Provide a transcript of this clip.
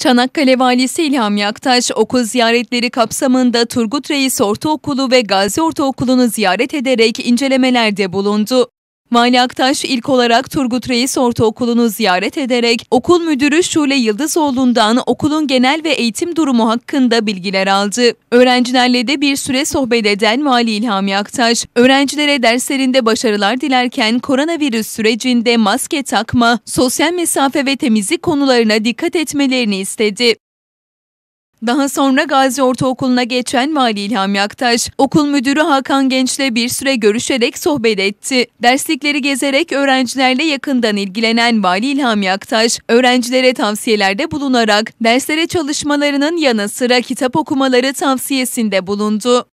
Çanakkale Valisi İlham Yaktaş, okul ziyaretleri kapsamında Turgut Reis Ortaokulu ve Gazi Ortaokulu'nu ziyaret ederek incelemelerde bulundu. Vali Aktaş ilk olarak Turgut Reis Ortaokulu'nu ziyaret ederek okul müdürü Şule Yıldızoğlu'ndan okulun genel ve eğitim durumu hakkında bilgiler aldı. Öğrencilerle de bir süre sohbet eden Vali İlhami Aktaş, öğrencilere derslerinde başarılar dilerken koronavirüs sürecinde maske takma, sosyal mesafe ve temizlik konularına dikkat etmelerini istedi. Daha sonra Gazi Ortaokulu'na geçen Vali İlham Yaktaş, okul müdürü Hakan Genç'le bir süre görüşerek sohbet etti. Derslikleri gezerek öğrencilerle yakından ilgilenen Vali İlham Yaktaş, öğrencilere tavsiyelerde bulunarak derslere çalışmalarının yanı sıra kitap okumaları tavsiyesinde bulundu.